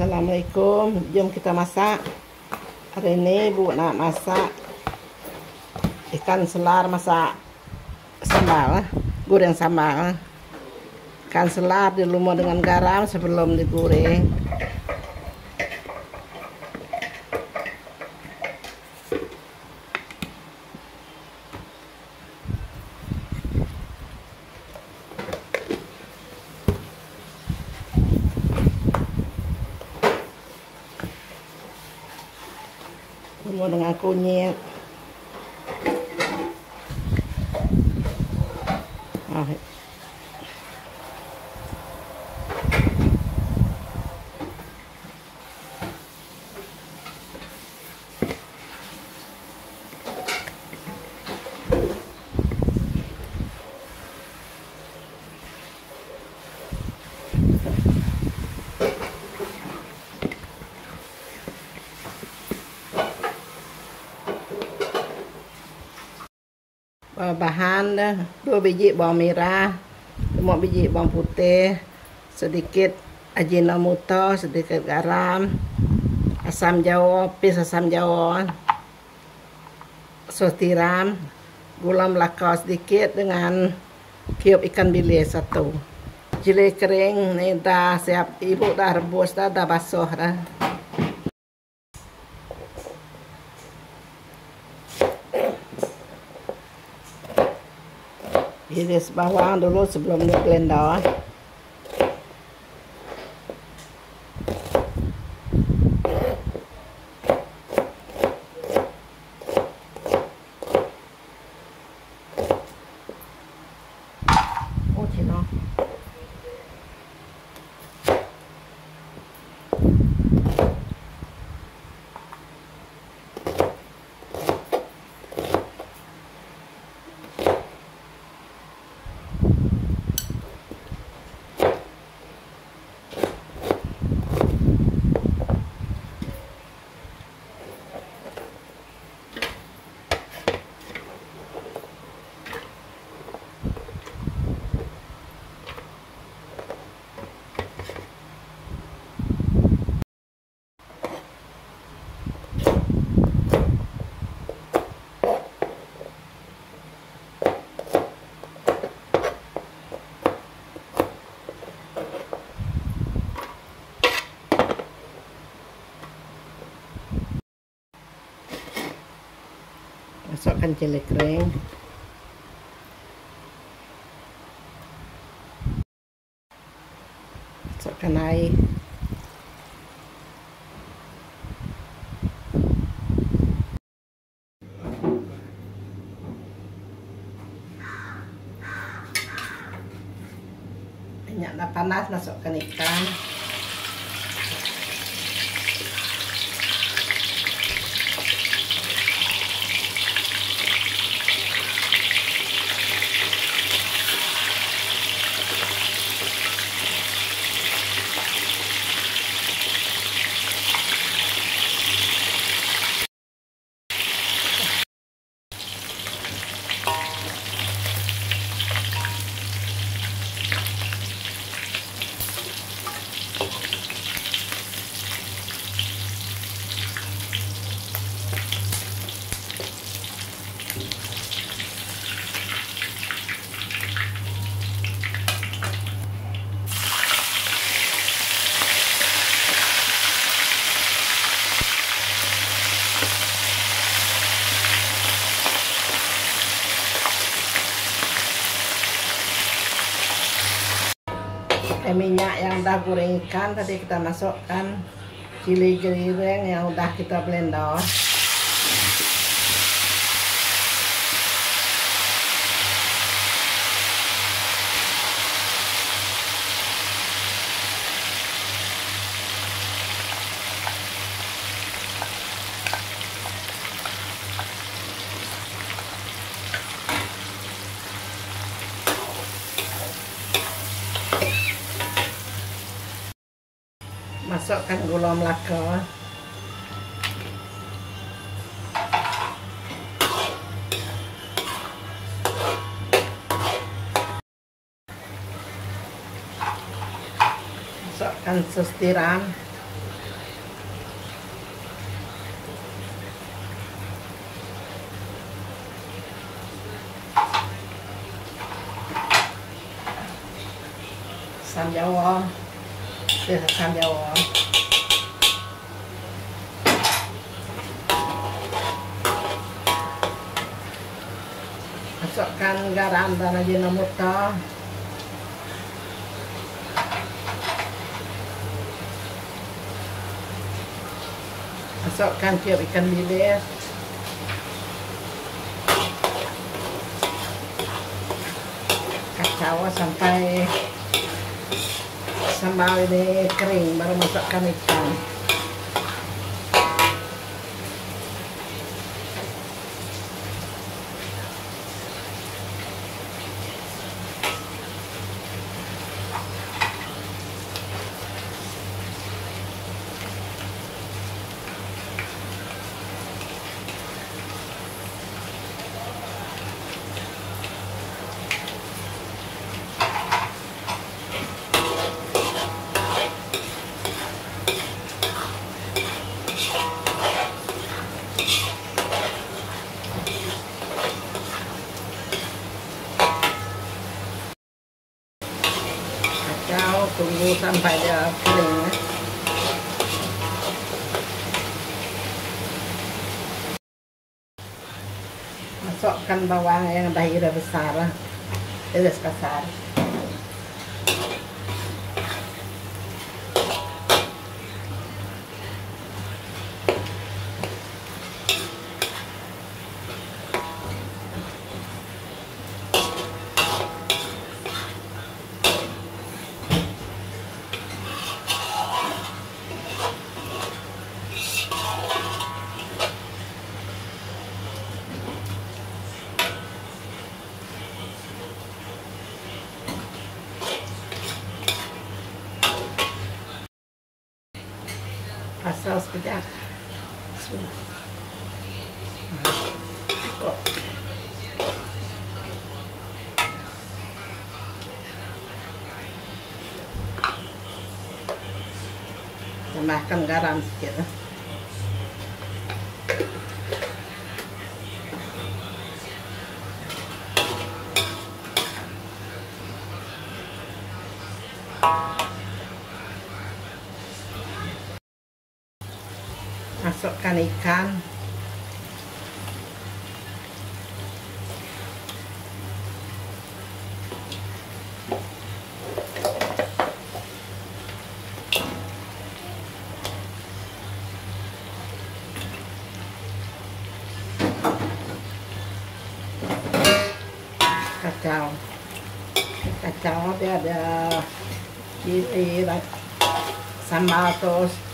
Assalamualaikum. Jom kita masak. Hari ini Bu nak masak Ikan selar masak Sambal Goreng sambal. Ikan selar dilumur dengan garam sebelum digoreng នឹងអាកូនញ៉ែអស់ bahan dua biji bawang merah lima biji bawang putih sedikit ajinomoto sedikit garam asam jawa pis asam jawa sos tiram gula melaka sedikit dengan kiub ikan bilis satu jeli kering ni dah siap ibu dah rebus dah dah basuh dah វាស្បោះវ៉ាងដុល្លារសម្លុំនេះក្លិនដល់ Angela Crane. So can I Nhà đã panas là sợ cái này can. Pakai minyak yang udah goreng ikan tadi kita masukkan cili giring yang udah kita blender masukkan gula melaka. Masukkan sestiran sanjawa 그래서 가벼 워. masukkan garam dan ajinomoto masukkan tiap ikan bibir kacau sampai sambal ini kering baru masukkan ikan masukkan bawang yang dah besar iris kasar passar os pedaços. um Tambahkan garam sedikit. Masukkan ikan. Kacau. Kacau dia ada sambal terus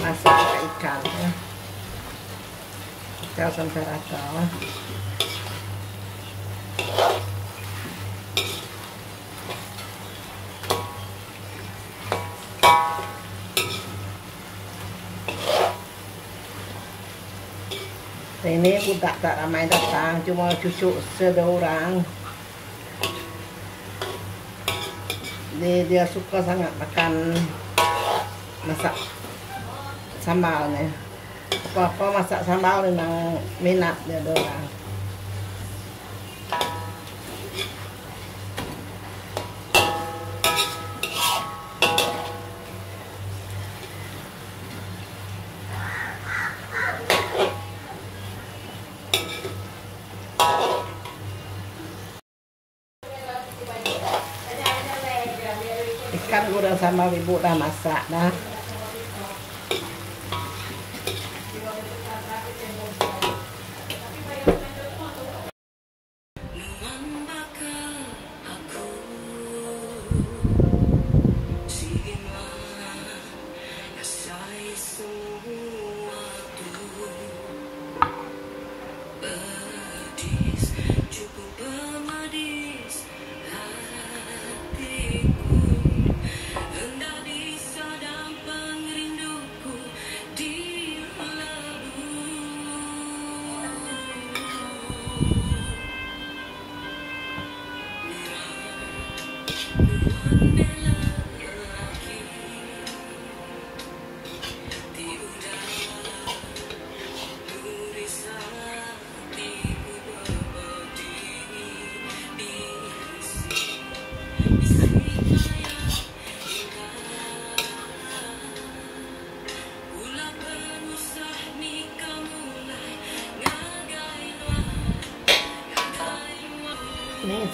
masak pakai ikan. Ya. kacau sampai rata. Ini budak tak ramai datang cuma cucu sedua orang. Dia, dia suka sangat makan masak sambal sambalnya apa-apa masak sambal memang minat dia doang ikan udah sama ibu dah masak dah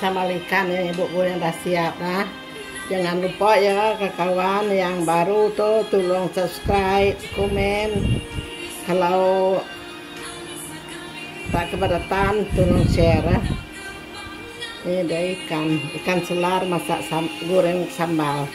Sambal ikan yang ibu goreng udah siap nah. Jangan lupa ya ke kawan yang baru tuh tolong subscribe, komen. Kalau tak keberatan tolong share ya. Ini ada ikan, ikan selar masak sam goreng sambal.